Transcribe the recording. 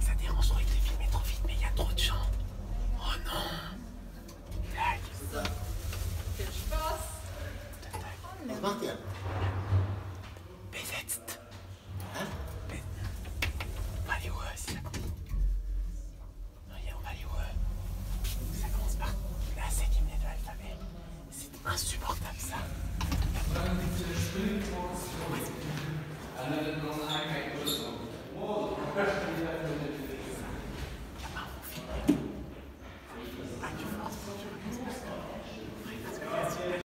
ça dérange trop avec les filmer trop vite, mais il y a trop de gens. Oh non. Tac Ça, que je On va aller où ça commence on va aller où Ça commence par la septième de l'alphabet. C'est insupportable ça.